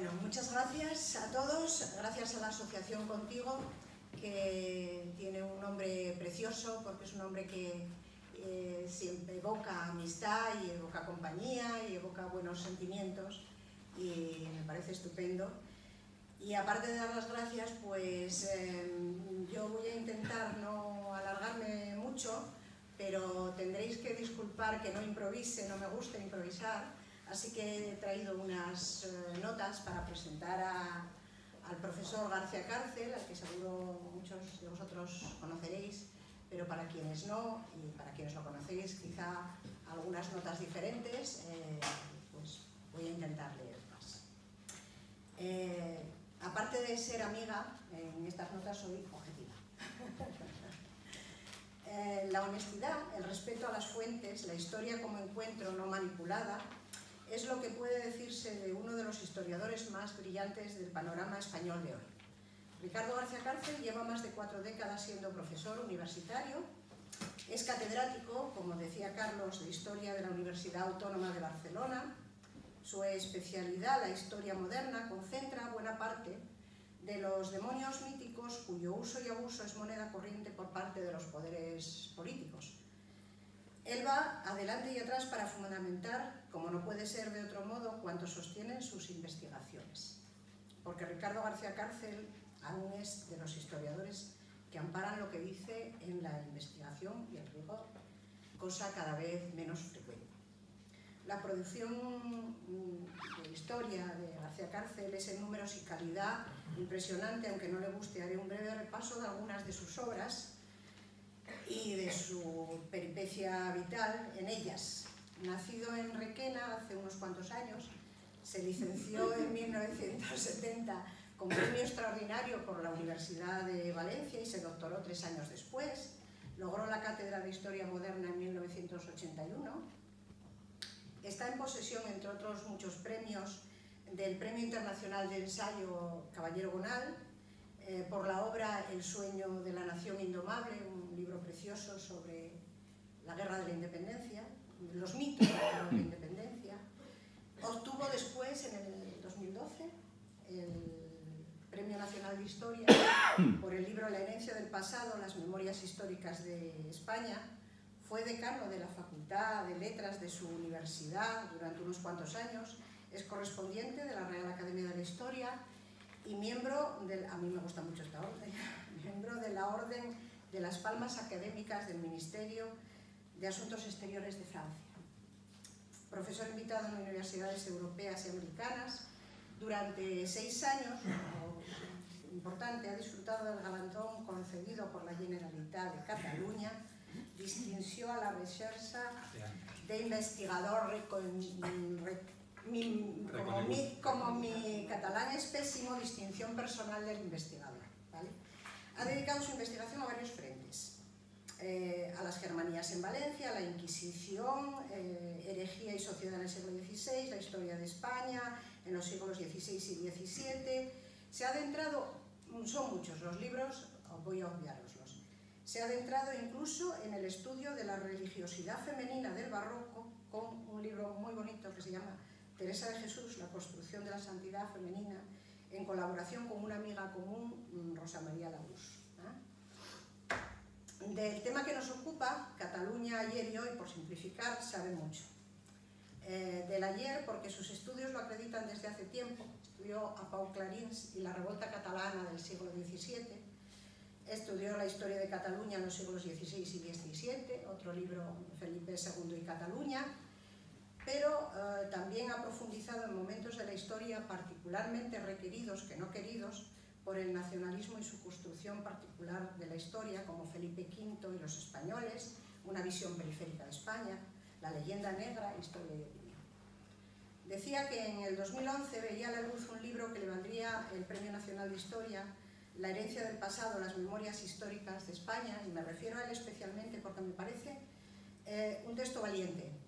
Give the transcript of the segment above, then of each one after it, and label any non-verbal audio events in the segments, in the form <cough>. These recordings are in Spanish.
Bueno, muchas gracias a todos, gracias a la Asociación Contigo, que tiene un nombre precioso, porque es un nombre que eh, siempre evoca amistad y evoca compañía y evoca buenos sentimientos y me parece estupendo. Y aparte de dar las gracias, pues em, yo voy a intentar no alargarme mucho, pero tendréis que disculpar que no improvise, no me gusta improvisar, así que he traído unas eh, notas para presentar al profesor García Cárcel, al que seguro muchos de vosotros conoceréis, pero para quienes no, y para quienes lo conocéis, quizá algunas notas diferentes, eh, pues voy a intentar leerlas. Eh, aparte de ser amiga, en estas notas soy objetiva. <laughs> La honestidad, el respeto a las fuentes, la historia como encuentro no manipulada, es lo que puede decirse de uno de los historiadores más brillantes del panorama español de hoy. Ricardo García Cárcel lleva más de cuatro décadas siendo profesor universitario, es catedrático, como decía Carlos, de Historia de la Universidad Autónoma de Barcelona, su especialidad, la historia moderna, concentra buena parte de los demonios míticos cuyo uso y abuso es moneda corriente por parte de los poderes políticos. Él va adelante y atrás para fundamentar, como no puede ser de otro modo, cuanto sostienen sus investigaciones. Porque Ricardo García Cárcel aún es de los historiadores que amparan lo que dice en la investigación y el rigor, cosa cada vez menos frecuente. La producción mm, de historia de García Cárcel es en números y calidad impresionante, aunque no le guste, haré un breve repaso de algunas de sus obras y de su peripecia vital en ellas. Nacido en Requena hace unos cuantos años, se licenció en <laughs> 1970 con premio extraordinario por la Universidad de Valencia y se doctoró tres años después. Logró la cátedra de Historia Moderna en 1981. Está en posesión, entre otros muchos premios, del Premio Internacional de Ensayo Caballero Gonal, eh, por la obra El sueño de la nación indomable, un libro precioso sobre la guerra de la independencia, los mitos de la guerra de la independencia. Obtuvo después, en el 2012, el Premio Nacional de Historia <coughs> por el libro La herencia del pasado, las memorias históricas de España. Fue decano de la Facultad de Letras de su universidad durante unos cuantos años. Es correspondiente de la Real Academia de la Historia y miembro, del, a mí me gusta mucho esta orden, <laughs> miembro de la Orden de las Palmas Académicas del Ministerio de Asuntos Exteriores de Francia. Profesor invitado en universidades europeas y americanas, durante seis años, importante, ha disfrutado del galantón concedido por la Generalitat de Cataluña, distinció a la rechercha de investigador como mi, como mi catalán es pésimo, distinción personal del investigador. Ha dedicado su investigación a varios frentes. Eh, a las germanías en Valencia, la Inquisición, eh, herejía y sociedad en el siglo XVI, la historia de España en los siglos XVI y XVII. Se ha adentrado, son muchos los libros, voy a obviaroslos, se ha adentrado incluso en el estudio de la religiosidad femenina del barroco con un libro muy bonito que se llama Teresa de Jesús, la construcción de la santidad femenina, en colaboración con una amiga común, mm, Rosa María Lagús. Del tema que nos ocupa, Cataluña ayer y hoy, por simplificar, sabe mucho. Eh, del ayer, porque sus estudios lo acreditan desde hace tiempo, estudió a Pau Clarins y la revolta catalana del siglo XVII, estudió la historia de Cataluña en los siglos XVI y XVII, otro libro, Felipe II y Cataluña, pero eh, también ha profundizado en momentos de la historia particularmente requeridos que no queridos, por el nacionalismo y su construcción particular de la historia, como Felipe V y los españoles, una visión periférica de España, la leyenda negra, historia y opinión. Decía que en el 2011 veía a la luz un libro que le valdría el Premio Nacional de Historia, La herencia del pasado, las memorias históricas de España, y me refiero a él especialmente porque me parece eh, un texto valiente,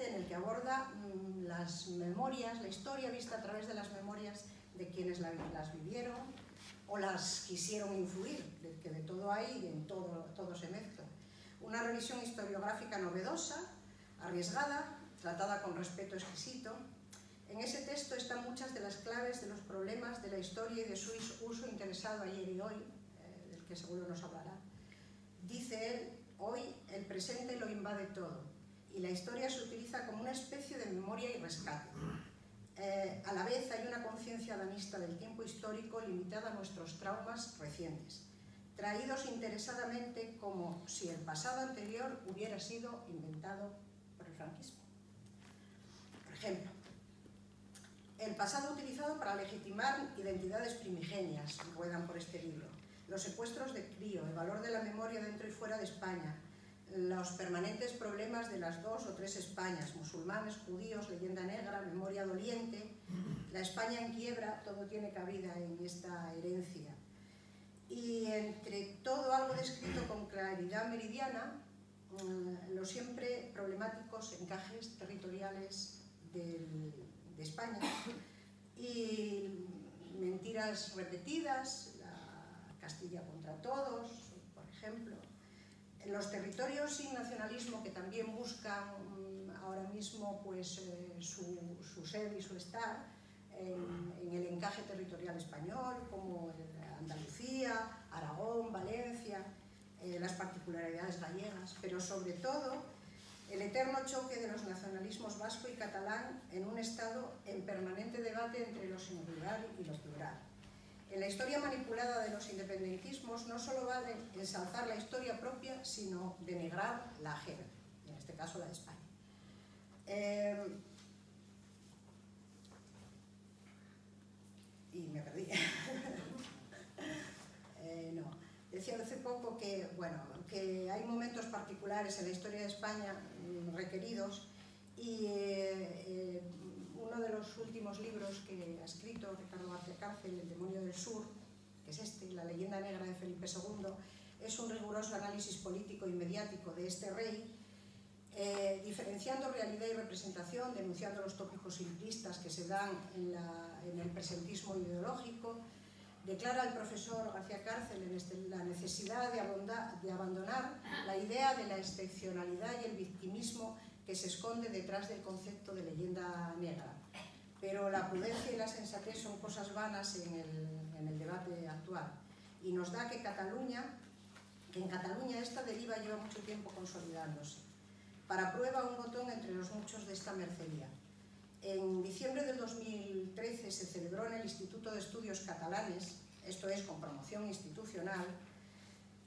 en el que aborda mm, las memorias, la historia vista a través de las memorias de quienes las vivieron o las quisieron influir, que de todo hay y en todo, todo se mezcla. Una revisión historiográfica novedosa, arriesgada, tratada con respeto exquisito. En ese texto están muchas de las claves de los problemas de la historia y de su uso interesado ayer y hoy, eh, del que seguro nos hablará. Dice él, hoy el presente lo invade todo y la historia se utiliza como una especie de memoria y rescate. Eh, a la vez hay una conciencia danista del tiempo histórico limitada a nuestros traumas recientes, traídos interesadamente como si el pasado anterior hubiera sido inventado por el franquismo. Por ejemplo, el pasado utilizado para legitimar identidades primigenias, ruedan por este libro, los secuestros de crío, el valor de la memoria dentro y fuera de España, los permanentes problemas de las dos o tres Españas, musulmanes, judíos, leyenda negra, memoria doliente, la España en quiebra, todo tiene cabida en esta herencia. Y entre todo algo descrito con claridad meridiana, mm, los siempre problemáticos encajes territoriales del, de España y mentiras repetidas, la Castilla contra todos, por ejemplo. Los territorios sin nacionalismo que también buscan mm, ahora mismo pues, eh, su, su, ser y su estar en, en, el encaje territorial español, como Andalucía, Aragón, Valencia, eh, las particularidades gallegas, pero sobre todo el eterno choque de los nacionalismos vasco y catalán en un estado en permanente debate entre lo singular y lo plural. En la historia manipulada de los independentismos no solo vale ensalzar la historia propia, sino denigrar la ajena, en este caso la de España. Eh, y me perdí. <laughs> eh, no. Decía hace poco que, bueno, que hay momentos particulares en la historia de España mm, requeridos y eh, uno de los últimos libros que ha escrito Ricardo García Cárcel, El demonio del sur, que es este, La leyenda negra de Felipe II, es un riguroso análisis político y mediático de este rey, eh, diferenciando realidad y representación, denunciando los tópicos simplistas que se dan en, la, el presentismo ideológico, declara el profesor García Cárcel en este, la necesidad de, de abandonar la idea de la excepcionalidad y el victimismo que se esconde detrás del concepto de leyenda negra. Pero la prudencia y la sensatez son cosas vanas en el, en el debate actual. Y nos da que Cataluña, en Cataluña esta deriva lleva mucho tiempo consolidándose. Para prueba un botón entre los muchos de esta mercería. En diciembre del 2013 se celebró en el Instituto de Estudios Catalanes, esto es con promoción institucional,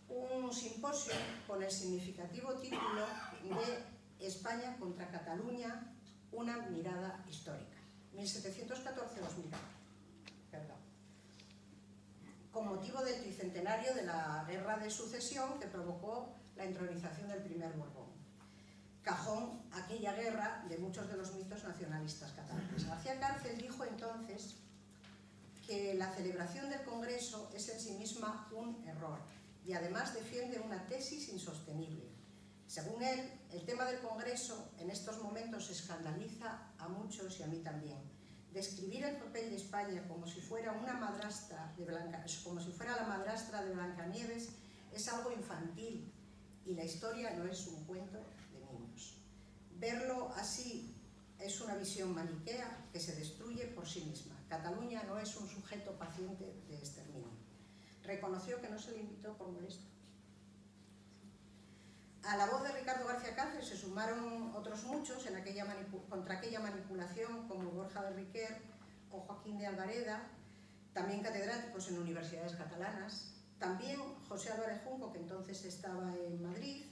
un simposio con el significativo título de España contra Cataluña, una mirada histórica, 1714-2014, con motivo del tricentenario de la Guerra de Sucesión que provocó la entronización del primer Borbón cajón aquella guerra de muchos de los mitos nacionalistas catalanes. García Cárcel dijo entonces que la celebración del Congreso es en sí misma un error y además defiende una tesis insostenible. Según él, el tema del Congreso en estos momentos escandaliza a muchos y a mí también. Describir el papel de España como si fuera una madrastra de Blanca, como si fuera la madrastra de Blancanieves es algo infantil y la historia no es un cuento Verlo así es una visión maniquea que se destruye por sí misma. Cataluña no es un sujeto paciente de exterminio. Reconoció que no se le invitó por molesto. A la voz de Ricardo García Cáceres se sumaron otros muchos en aquella contra aquella como Borja de Riquer o Joaquín de Alvareda, también catedráticos en universidades catalanas, también José Álvarez Junco, que entonces estaba en Madrid,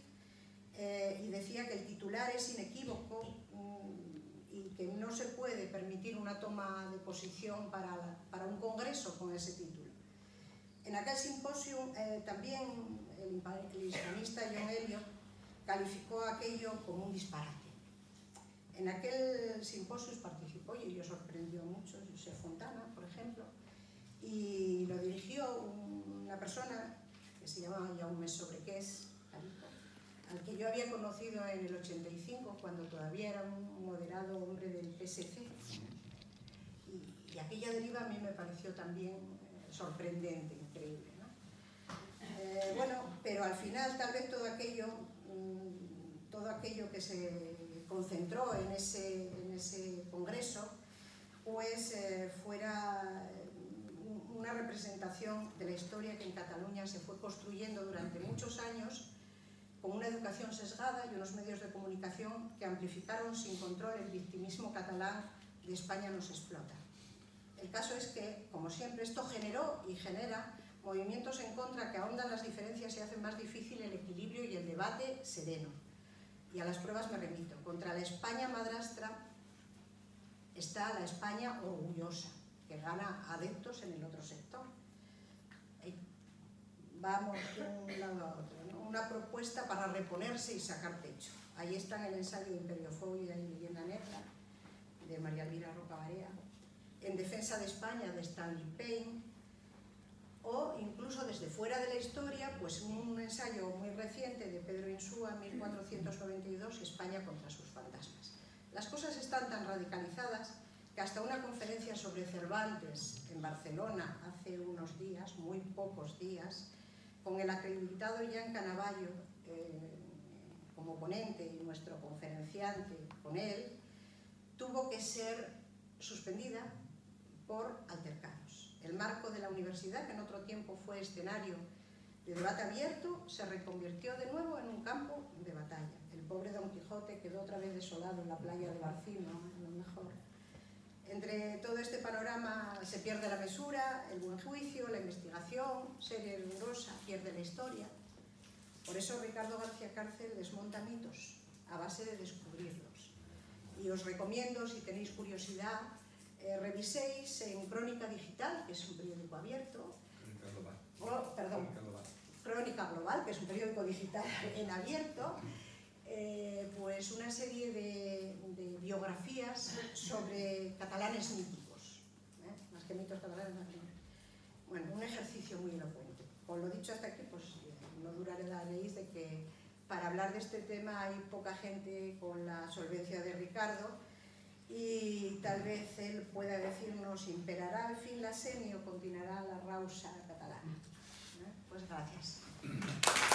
eh, y decía que el titular es inequívoco mm, y que no se puede permitir una toma de posición para, para un congreso con ese título. En aquel simposio eh, también el, el islamista John Elliot calificó aquello como un disparate. En aquel simposio participó y yo sorprendió mucho José Fontana, por ejemplo, y lo dirigió una persona que se llamaba Jaume Sobrequés, al que yo había conocido en el 85, cuando todavía era un moderado hombre del PSC. Y, aquella deriva a mí me pareció también eh, sorprendente, increíble. Eh, bueno, pero al final tal vez todo aquello, mmm, todo aquello que se concentró en ese, congreso, pues eh, fuera una representación de la historia que en Cataluña se fue construyendo durante muchos años con una educación sesgada y unos medios de comunicación que amplificaron sin control el victimismo catalán de España nos explota. El caso es que, como siempre, esto generó y genera movimientos en contra que ahondan las diferencias y hacen más difícil el equilibrio y el debate sereno. Y a las pruebas me remito. Contra la España madrastra está la España orgullosa, que gana adeptos en el otro sector. Vamos de un lado a otro. Una propuesta para reponerse y sacar pecho. Ahí está el ensayo de Imperiofobia y Leyenda Negra, de María Elvira Rocabarea. En defensa de España, de Stanley Payne. O incluso desde fuera de la historia, pues un ensayo muy reciente de Pedro Insúa, 1492, España contra sus fantasmas. Las cosas están tan radicalizadas que hasta una conferencia sobre Cervantes en Barcelona hace unos días, muy pocos días, con el acreditado Jan Canavallo eh, como ponente y nuestro conferenciante con él, tuvo que ser suspendida por altercados. El marco de la universidad, que en otro tiempo fue escenario de debate abierto, se reconvirtió de nuevo en un campo de batalla. El pobre Don Quijote quedó otra vez desolado en la playa de Barcino, lo mejor entre todo este panorama se pierde la mesura, el buen juicio, la investigación, serie rigurosa, pierde la historia. Por eso Ricardo García Cárcel desmonta mitos a base de descubrirlos. Y os recomiendo, si tenéis curiosidad, eh, reviséis en Crónica Digital, que es un periódico abierto. Crónica Global. Oh, perdón. Crónica Global. Crónica Global, que es un periódico digital <laughs> en abierto eh, pues una serie de, biografías sobre catalanes míticos, ¿eh? más que mitos catalanes, bueno, un ejercicio muy elocuente. Con lo dicho hasta aquí, pues no duraré la ley de que para hablar de este tema hay poca gente con la solvencia de Ricardo y tal vez él pueda decirnos imperará al fin la semi o continuará la rausa catalana. ¿Eh? Pues gracias. <coughs>